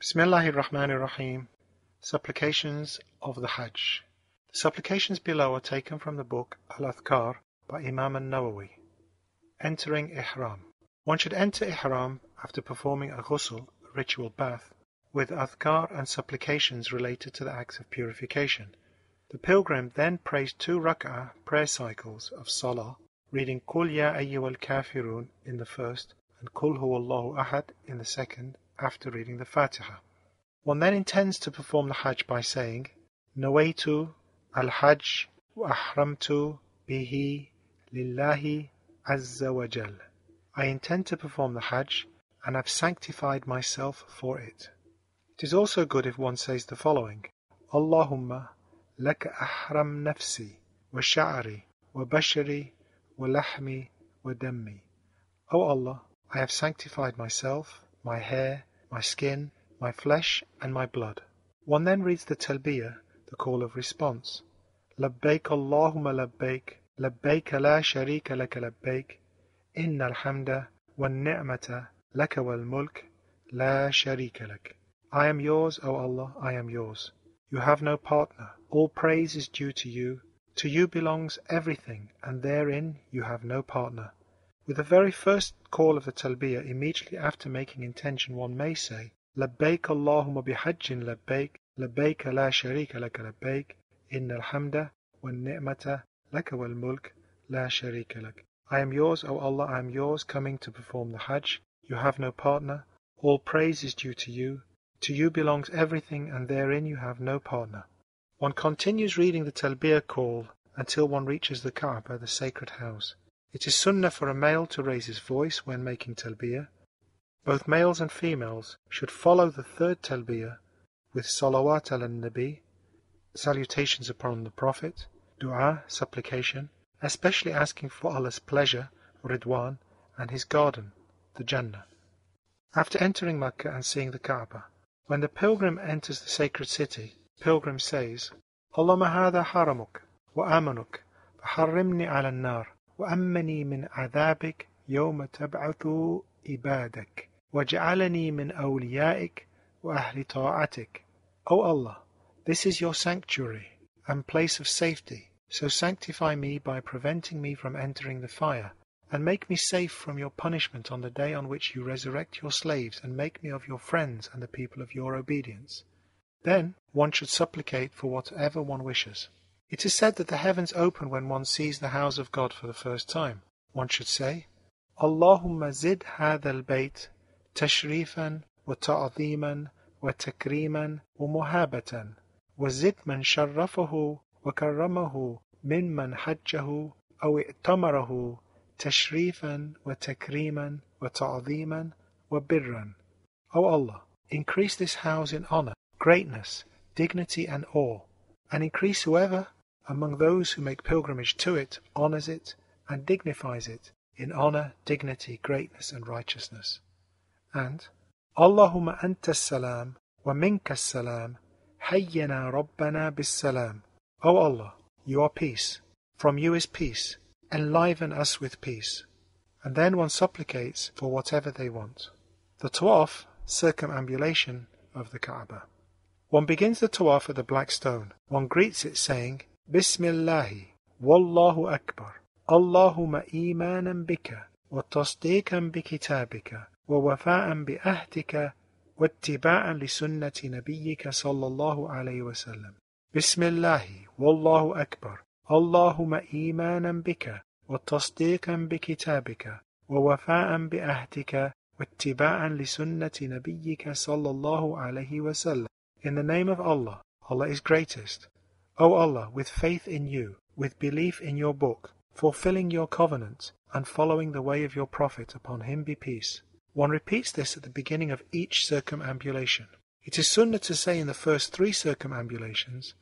Bismillahir Rahmanir Rahim. Supplications of the Hajj. The supplications below are taken from the book Al-Adhkar by Imam an-Nawawi. Entering Ihram. One should enter Ihram after performing a ghusl, a ritual bath, with adhkar and supplications related to the acts of purification. The pilgrim then prays two rak'ah prayer cycles of salah, reading Qul ya ayyuhal kafirun in the first and Qul huwallahu ahad in the second after reading the Fatiha. One then intends to perform the Hajj by saying, Nawaitu al-Hajj wa ahramtu bihi lillahi azza wa jal. I intend to perform the Hajj and have sanctified myself for it. It is also good if one says the following, Allahumma laka ahram nafsi wa sha'ri wa bashari wa lahmi wa dammi. O Allah, I have sanctified myself, my hair, my skin, my flesh, and my blood. One then reads the talbiyah, the call of response. لبيك اللهم لبيك لبيك لا شريك لك لبيك إن الحمد والنعمة لك والملك لا شريك لك I am yours, O Allah, I am yours. You have no partner. All praise is due to you. To you belongs everything, and therein you have no partner. With the very first call of the talbiyah, immediately after making intention, one may say, لبيك اللهم بحج لبيك لبيك لا شريك لك لبيك إن الحمد والنعمة لك والملك لا شريك لك I am yours, O Allah, I am yours, coming to perform the Hajj. You have no partner. All praise is due to you. To you belongs everything, and therein you have no partner. One continues reading the Talbiyah call until one reaches the Kaaba, the sacred house. It is sunnah for a male to raise his voice when making talbiyah. Both males and females should follow the third talbiyah with salawat al-nabi, salutations upon the Prophet, dua, supplication, especially asking for Allah's pleasure, ridwan, and his garden, the Jannah. After entering Makkah and seeing the Kaaba, when the pilgrim enters the sacred city, the pilgrim says, Allahumma hadha haramuk wa amanuk, faharrimni ala nar. وأمني من عذابك يوم تبعث عبادك واجعلني من أوليائك وأهل طاعتك O Allah, this is your sanctuary and place of safety, so sanctify me by preventing me from entering the fire, and make me safe from your punishment on the day on which you resurrect your slaves and make me of your friends and the people of your obedience. Then one should supplicate for whatever one wishes. It is said that the heavens open when one sees the house of God for the first time. One should say, Allahumma zid hadha bayt tashrifan wa ta'ziman wa takriman wa muhabatan wa zid man sharrafahu wa karramahu min man hajjahu aw i'tamarahu tashrifan wa takriman wa ta'ziman wa birran. O Allah, increase this house in honor, greatness, dignity and awe, and increase whoever among those who make pilgrimage to it honors it and dignifies it in honor, dignity, greatness and righteousness. And Allahumma anta salam wa minka salam hayyana rabbana bis salam. O Allah, you are peace, from you is peace, enliven us with peace. And then one supplicates for whatever they want. The tawaf, circumambulation of the Kaaba. One begins the tawaf at the black stone. One greets it saying, Allahumma imanan bika, wa tasdiqan bi kitabika, wa wafa'an bi ahdika, واتباعا لسنة نبيك صلى الله عليه وسلم بسم الله والله أكبر اللهم إيمانا بك وتصديقا بكتابك ووفاء بعهدك واتباعا لسنة نبيك صلى الله عليه وسلم In the name of Allah, Allah is greatest. O Allah, with faith in you, with belief in your book, fulfilling your covenant, and following the way of your Prophet, upon him be peace. One repeats this at the beginning of each circumambulation. It is sunnah to say in the first three circumambulations,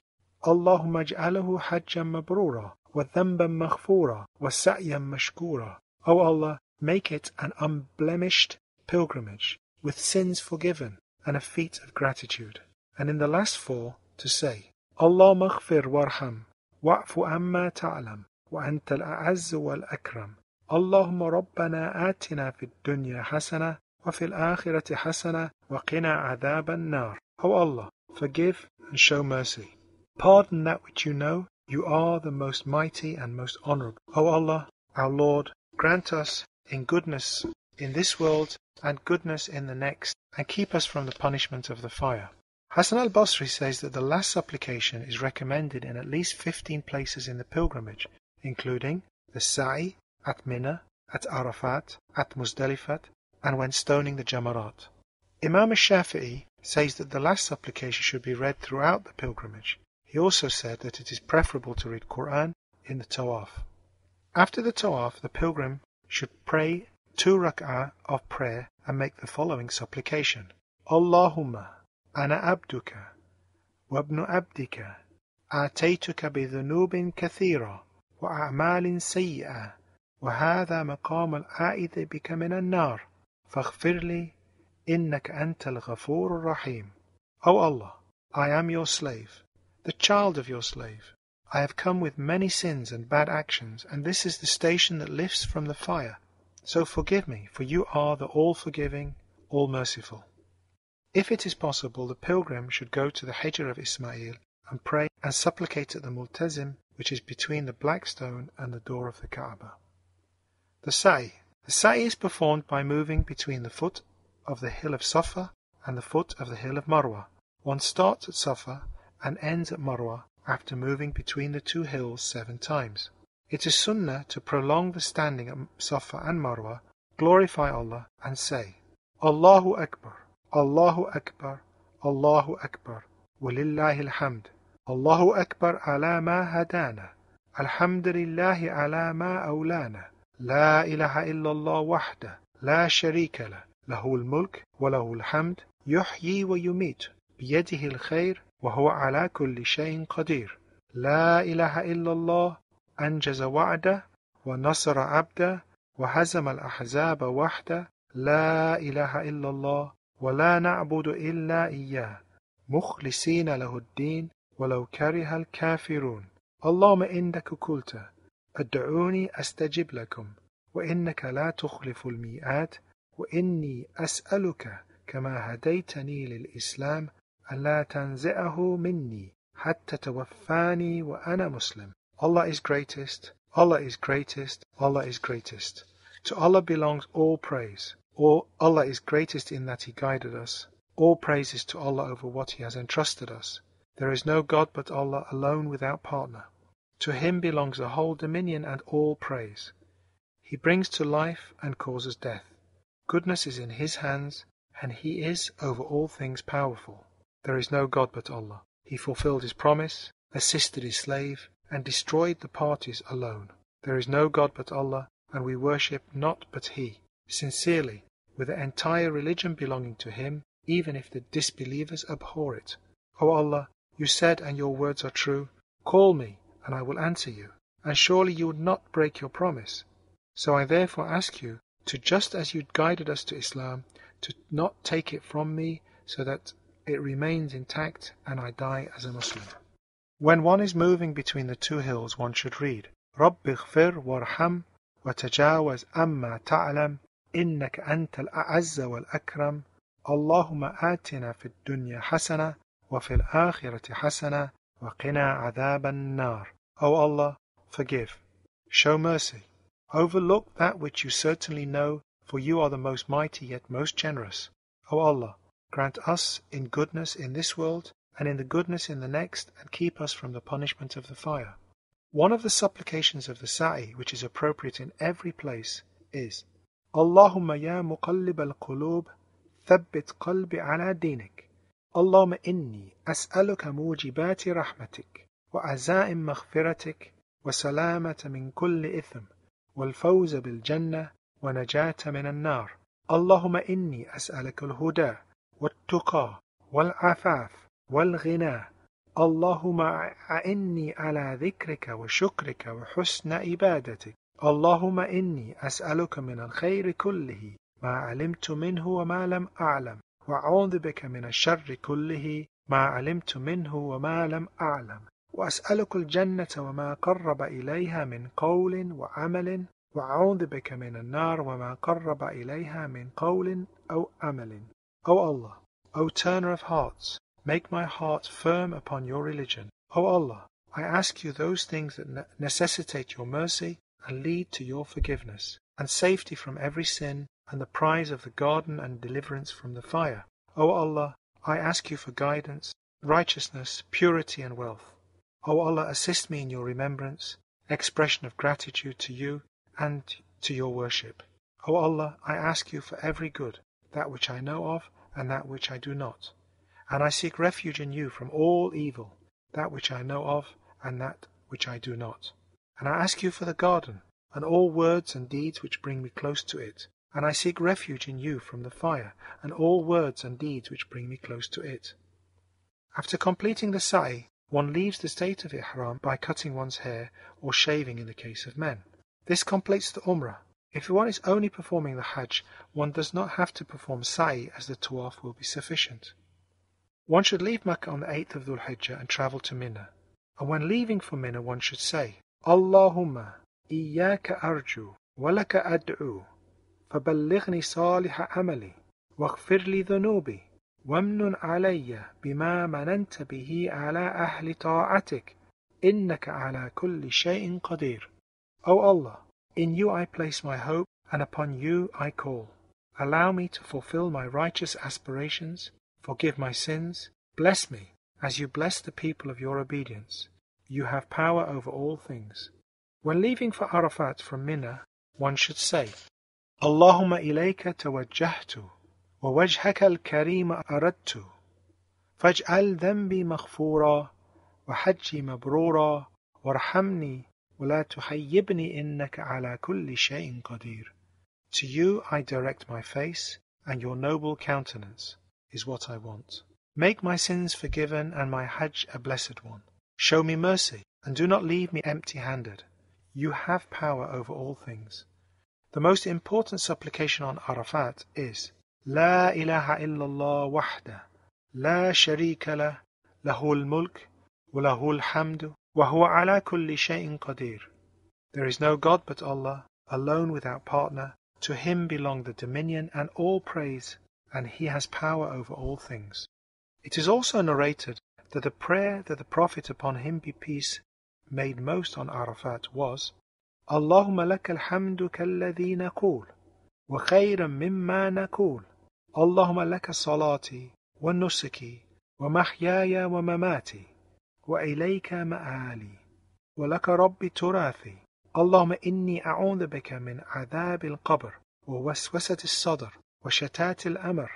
Allahumma ja'alahu hajjan mabrura, wa dhanban maghfura, wa sa'yan mashkura. O Allah, make it an unblemished pilgrimage, with sins forgiven, and a feat of gratitude. And in the last four, to say, اللهم اغفر وارحم واعف عما تعلم وأنت الأعز والأكرم اللهم ربنا آتنا في الدنيا حسنة وفي الآخرة حسنة وقنا عذاب النار O Allah, forgive and show mercy. Pardon that which you know. You are the most mighty and most honorable. O Allah, our Lord, grant us in goodness in this world and goodness in the next, and keep us from the punishment of the fire. Hassan al Basri says that the last supplication is recommended in at least 15 places in the pilgrimage, including the Sa'i, at Mina, at Arafat, at Muzdalifat, and when stoning the Jamarat. Imam Shafi'i says that the last supplication should be read throughout the pilgrimage. He also said that it is preferable to read Quran in the Tawaf. After the Tawaf, the pilgrim should pray two rak'ah of prayer and make the following supplication. Allahumma ana abduka وابن عبدك آتيتك بذنوب كثيرة وأعمال سيئة وهذا مقام العائد بك من النار فاغفر لي إنك أنت الغفور الرحيم O Allah, I am your slave, the child of your slave. I have come with many sins and bad actions, and this is the station that lifts from the fire. So forgive me, for you are the all-forgiving, all-merciful. If it is possible, the pilgrim should go to the Hijr of Ismail and pray and supplicate at the Multazim, which is between the black stone and the door of the Kaaba. The Sa'i. The Sa'i is performed by moving between the foot of the hill of Safa and the foot of the hill of Marwa. One starts at Safa and ends at Marwa after moving between the two hills seven times. It is sunnah to prolong the standing at Safa and Marwa, glorify Allah, and say, Allahu Akbar, Allahu Akbar, Allahu Akbar, walillahi alhamd. Allahu Akbar ala ma hadana. Alhamdulillahi ala ma awlana. لا إله إلا الله وحده لا شريك له له الملك وله الحمد يحيي ويميت بيده الخير وهو على كل شيء قدير لا إله إلا الله أنجز وعده ونصر عبده وهزم الأحزاب وحده لا إله إلا الله ولا نعبد إلا إياه. مخلصين له الدين ولو كره الكافرون. اللهم إنك قلت أدعوني أستجب لكم وإنك لا تخلف الميعاد وإني أسألك كما هديتني للإسلام ألا تنزعه مني حتى توفاني وأنا مسلم. Allah is greatest, Allah is greatest, Allah is greatest. To Allah belongs all praise. Or Allah is greatest in that He guided us. All praise is to Allah over what He has entrusted us. There is no God but Allah alone without partner. To Him belongs the whole dominion and all praise. He brings to life and causes death. Goodness is in His hands, and He is over all things powerful. There is no God but Allah. He fulfilled His promise, assisted His slave, and destroyed the parties alone. There is no God but Allah, and we worship not but He, sincerely, with the entire religion belonging to Him, even if the disbelievers abhor it. O Allah, you said, and your words are true, Call me, and I will answer you, and surely you would not break your promise. So I therefore ask you to, just as you guided us to Islam, to not take it from me, so that it remains intact and I die as a Muslim. When one is moving between the two hills one should read رب اغفر وارحم وتجاوز أما تعلم إنك أنت الأعز والأكرم اللهم آتنا في الدنيا حسنة وفي الآخرة حسنة وقنا عذاب النار O Allah, forgive, show mercy, overlook that which you certainly know, for you are the most mighty yet most generous. O Allah, grant us in goodness in this world and in the goodness in the next, and keep us from the punishment of the fire. One of the supplications of the Sa'i, which is appropriate in every place, is اللهم يا مقلب القلوب ثبت قلبي على دينك. اللهم إني أسألك موجبات رحمتك وعزائم مغفرتك وسلامة من كل إثم والفوز بالجنة ونجاة من النار. اللهم إني أسألك الهدى والتقى والعفاف والغنى. اللهم أعني على ذكرك وشكرك وحسن عبادتك. اللهم إني أسألك من الخير كله ما علمت منه وما لم أعلم وأعوذ بك من الشر كله ما علمت منه وما لم أعلم وأسألك الجنة وما قرب إليها من قول وعمل وأعوذ بك من النار وما قرب إليها من قول أو عمل O Allah, O Turner of hearts, make my heart firm upon your religion. O Allah, I ask you those things that necessitate your mercy and lead to your forgiveness, and safety from every sin, and the prize of the garden and deliverance from the fire. O Allah, I ask you for guidance, righteousness, purity, and wealth. O Allah, assist me in your remembrance, expression of gratitude to you and to your worship. O Allah, I ask you for every good, that which I know of and that which I do not. And I seek refuge in you from all evil, that which I know of and that which I do not. And I ask you for the garden, and all words and deeds which bring me close to it. And I seek refuge in you from the fire, and all words and deeds which bring me close to it. After completing the sa'i, one leaves the state of ihram by cutting one's hair or shaving in the case of men. This completes the umrah. If one is only performing the hajj, one does not have to perform sa'i as the tawaf will be sufficient. One should leave Makkah on the 8th of Dhul Hijjah and travel to Mina. And when leaving for Mina, one should say, Allahumma إياك أرجو ولك أدعو فبلغني صالح عملي واغفر لي ذنوبي وامن علي بما مننت به على أهل طاعتك إنك على كل شيء قدير O Allah, in you I place my hope and upon you I call. Allow me to fulfill my righteous aspirations, forgive my sins, bless me as you bless the people of your obedience. you have power over all things. When leaving for Arafat from Mina, one should say, Allahumma ilayka tawajjahtu, wa wajhaka al-karima aradtu, faj'al dhanbi maghfura, wa hajji mabrura, warhamni, wa la tuhayyibni innaka ala kulli shay'in qadir. To you I direct my face, and your noble countenance is what I want. Make my sins forgiven and my hajj a blessed one. Show me mercy, and do not leave me empty handed. You have power over all things. The most important supplication on Arafat is La ilaha illallah wahda, la sharika la, lahul mulk, wa hamdu, wa huwa ala kulli shayin qadir. There is no God but Allah, alone without partner, to him belong the dominion and all praise, and he has power over all things. It is also narrated that the prayer that the Prophet upon him be peace made most on Arafat was اللهم لك الحمد كالذي نقول وخيرا مما نقول اللهم لك صلاتي ونسكي ومحياي ومماتي وإليك مآلي ولك ربي تراثي اللهم إني أعوذ بك من عذاب القبر ووسوسة الصدر وشتات الأمر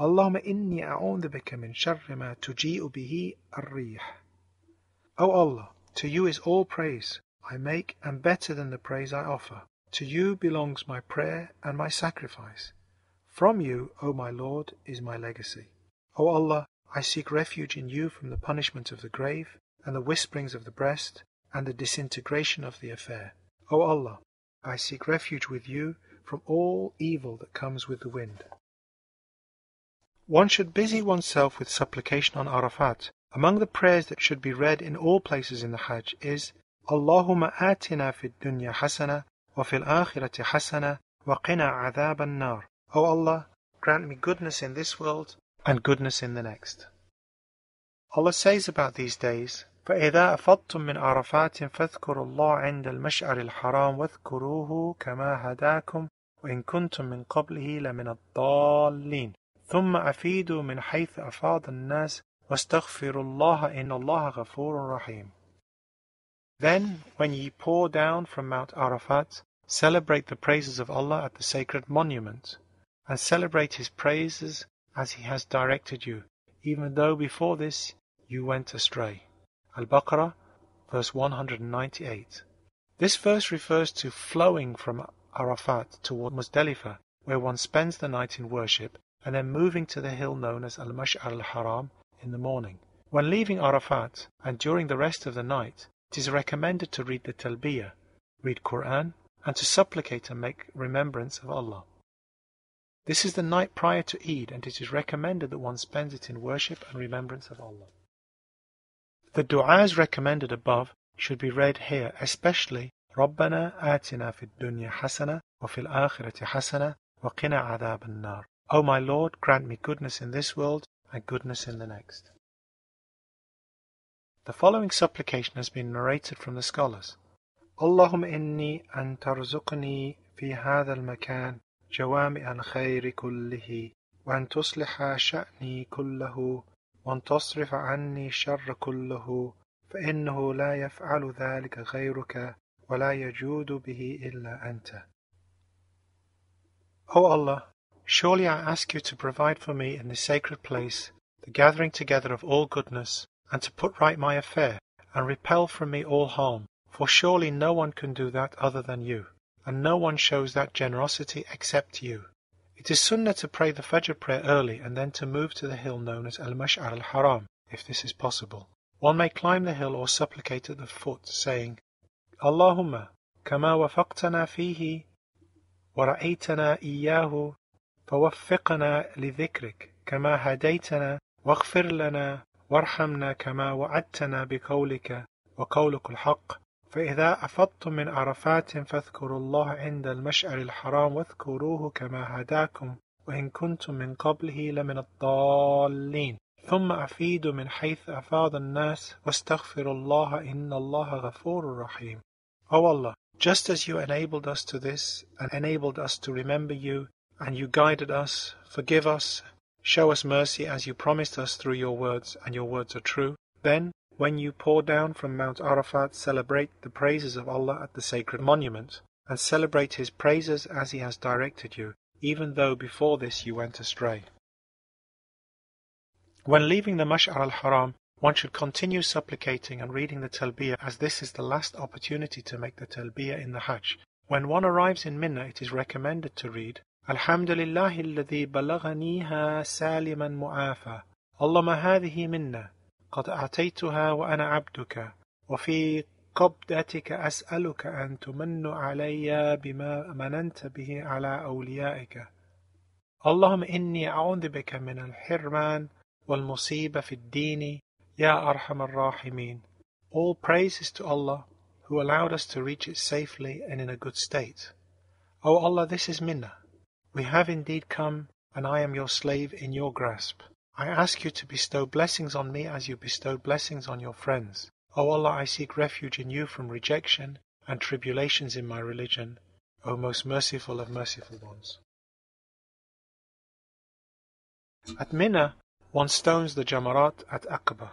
اللهم إني أعوذ بك من شر ما تجيء به الريح O Allah, to you is all praise I make and better than the praise I offer. To you belongs my prayer and my sacrifice. From you, O my Lord, is my legacy. O Allah, I seek refuge in you from the punishment of the grave, and the whisperings of the breast, and the disintegration of the affair. O Allah, I seek refuge with you from all evil that comes with the wind. One should busy oneself with supplication on Arafat. Among the prayers that should be read in all places in the Hajj is اللهم آتنا في الدنيا حسنة وفي الآخرة حسنة وقنا عذاب النار O Allah, grant me goodness in this world and goodness in the next. Allah says about these days, فإذا أفضتم من عرفات فاذكروا الله عند المشعر الحرام واذكروه كما هداكم وإن كنتم من قبله لمن الضالين ثم أفيدوا من حيث أفاض الناس واستغفروا الله إن الله غفور رحيم Then, when ye pour down from Mount Arafat, celebrate the praises of Allah at the sacred monument and celebrate his praises as he has directed you, even though before this you went astray. Al-Baqarah, verse 198. This verse refers to flowing from Arafat toward Muzdalifah, where one spends the night in worship, and then moving to the hill known as Al-Mash'ar al-Haram in the morning. When leaving Arafat, and during the rest of the night, it is recommended to read the Talbiyah, read Quran, and to supplicate and make remembrance of Allah. This is the night prior to Eid, and it is recommended that one spends it in worship and remembrance of Allah. The du'as recommended above should be read here, especially ربنا آتنا في الدنيا حسنة وفي الآخرة حسنة وقنا عذاب النار. O my Lord, grant me goodness in this world and goodness in the next. The following supplication has been narrated from the scholars. اللهم إني أن ترزقني في هذا المكان جوامع الخير كله وأن تصلح شأني كله وأن تصرف عني الشر كله فإنه لا يفعل ذلك غيرك ولا يجود به إلا أنت. O Allah, Surely I ask you to provide for me in this sacred place the gathering together of all goodness, and to put right my affair, and repel from me all harm, for surely no one can do that other than you, and no one shows that generosity except you. It is sunnah to pray the Fajr prayer early and then to move to the hill known as Al-Mash'ar al-Haram, if this is possible. One may climb the hill or supplicate at the foot, saying, Allahumma, kama wafaqtana fihi, wa ra'aytana iyyahu فوفقنا لذكرك كما هديتنا واغفر لنا وارحمنا كما وعدتنا بقولك وقولك الحق. فإذا أفضتم من عرفات فاذكروا الله عند المشعر الحرام واذكروه كما هداكم وإن كنتم من قبله لمن الضالين. ثم أفيدوا من حيث أفاض الناس واستغفروا الله إن الله غفور رحيم. O Allah, just as you enabled us to this and enabled us to remember you, and you guided us, forgive us, show us mercy as you promised us through your words, and your words are true. Then, when you pour down from Mount Arafat, celebrate the praises of Allah at the sacred monument, and celebrate His praises as He has directed you, even though before this you went astray. When leaving the Mash'ar al-Haram, one should continue supplicating and reading the talbiyah as this is the last opportunity to make the talbiyah in the Hajj. When one arrives in Mina, it is recommended to read Alhamdulillah الذي بلغنيها سالما معافى اللهم هذه منا قد أعطيتها وأنا عبدك وفي قبضتك أسألك أن تمن علي بما مننت به على أوليائك اللهم إني أعوذ بك من الحرمان والمصيبة في الدين Ya Arhamar Rahimin. All praise is to Allah who allowed us to reach it safely and in a good state. O Allah, this is Minna. We have indeed come, and I am your slave in your grasp. I ask you to bestow blessings on me as you bestowed blessings on your friends. O Allah, I seek refuge in you from rejection and tribulations in my religion, O most merciful of merciful ones. At Mina, one stones the Jamarat at Aqaba.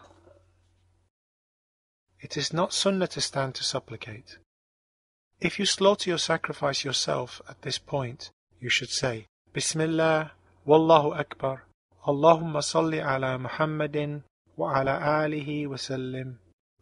It is not sunnah to stand to supplicate. If you slaughter your sacrifice yourself at this point, you should say, Bismillah, Wallahu Akbar, Allahumma salli ala Muhammadin wa ala alihi wa sallim,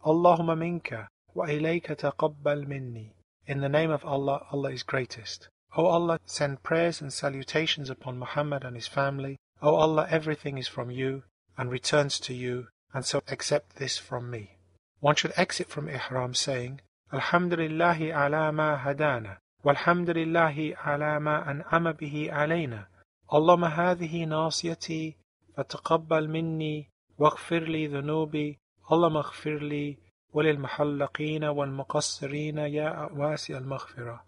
Allahumma minka wa ilayka taqabbal minni. In the name of Allah, Allah is greatest. O Allah, send prayers and salutations upon Muhammad and his family. O Allah, everything is from you and returns to you, and so accept this from me. One should exit from ihram saying, Alhamdulillahi ala ma hadana, walhamdulillahi ala ma an'ama bihi alayna. اللهم هذه ناصيتي فتقبل مني واغفر لي ذنوبي اللهم اغفر لي وللمحلقين والمقصرين يا واسع المغفرة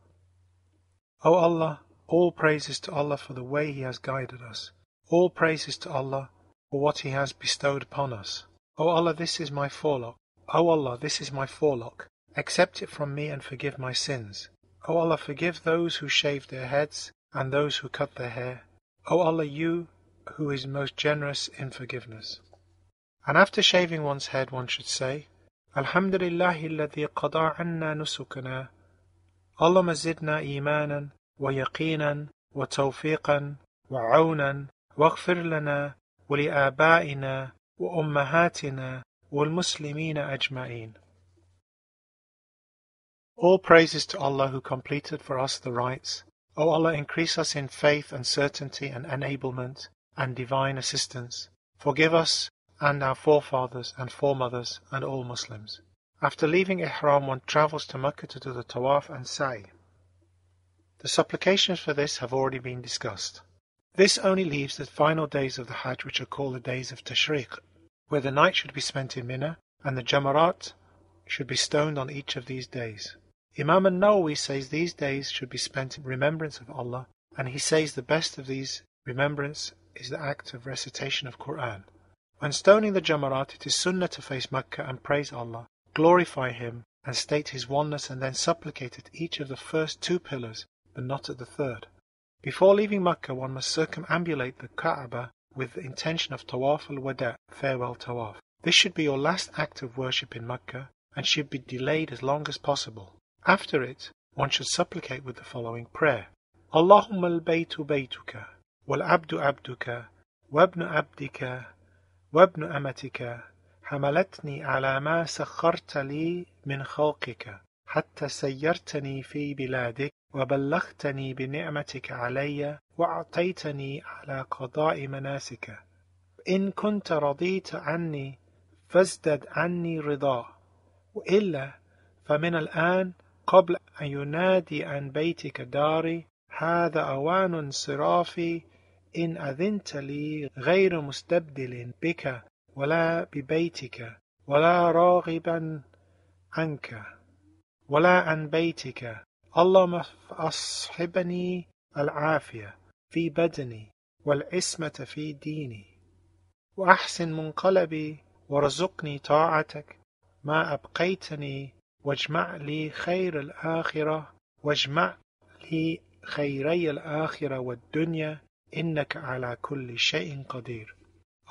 O Allah, all praises to Allah for the way He has guided us. All praises to Allah for what He has bestowed upon us. O Allah, this is my forelock. O Allah, this is my forelock. Accept it from me and forgive my sins. O Allah, forgive those who shave their heads and those who cut their hair. O Allah, you who is most generous in forgiveness. And after shaving one's head, one should say, Alhamdulillahi alladhi qada anna nusukana. اللهم زدنا إيمانا ويقينا وتوفيقا وعونا واغفر لنا ولآبائنا وأمهاتنا وَالْمُسْلِمِينَ أَجْمَعِينَ All praises to Allah who completed for us the rites. O Allah, increase us in faith and certainty and enablement and divine assistance. Forgive us and our forefathers and foremothers and all Muslims. After leaving Ihram, one travels to Mecca to do the Tawaf and Sa'i. The supplications for this have already been discussed. This only leaves the final days of the Hajj, which are called the days of Tashriq, where the night should be spent in Mina, and the Jamarat should be stoned on each of these days. Imam an-Nawawi says these days should be spent in remembrance of Allah, and he says the best of these remembrance is the act of recitation of Quran. When stoning the Jamarat, it is sunnah to face Makkah and praise Allah, glorify Him, and state His oneness, and then supplicate at each of the first two pillars, but not at the third. Before leaving Makkah, one must circumambulate the Kaaba with the intention of Tawaf al-Wada, farewell Tawaf. This should be your last act of worship in Makkah, and should be delayed as long as possible. After it, one should supplicate with the following prayer. اللهم البيت بيتك والعبد عبدك وابن عبدك وابن أمتك حملتني على ما سخرت لي من خلقك حتى سيرتني في بلادك وبلغتني بنعمتك علي وأعطيتني على قضاء مناسك إن كنت رضيت عني فازدد عني رضا وإلا فمن الآن قبل أن ينادي عن بيتك داري هذا أوان انصرافي إن أذنت لي غير مستبدل بك ولا ببيتك ولا راغبا عنك ولا عن بيتك. اللهم فأصحبني العافية في بدني والعصمة في ديني. وأحسن منقلبي وارزقني طاعتك. ما أبقيتني واجمع لي خير الآخرة واجمع لي خيري الآخرة والدنيا إنك على كل شيء قدير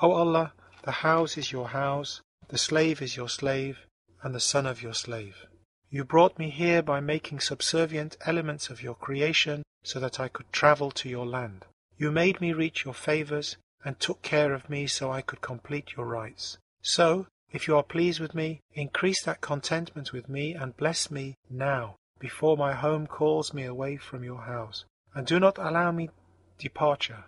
O Allah, the house is your house, the slave is your slave, and the son of your slave. You brought me here by making subservient elements of your creation so that I could travel to your land. You made me reach your favors and took care of me so I could complete your rights. So, if you are pleased with me, increase that contentment with me and bless me now, before my home calls me away from your house. And do not allow me departure,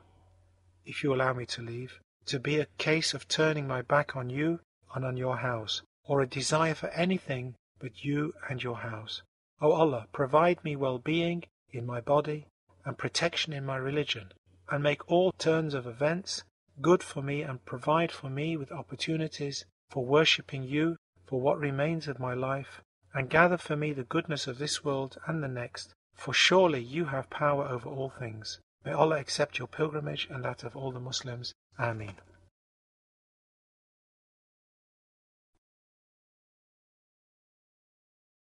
if you allow me to leave, to be a case of turning my back on you and on your house, or a desire for anything but you and your house. O Allah, provide me well-being in my body and protection in my religion, and make all turns of events good for me and provide for me with opportunities for worshipping you for what remains of my life, and gather for me the goodness of this world and the next, for surely you have power over all things. May Allah accept your pilgrimage and that of all the Muslims. Ameen.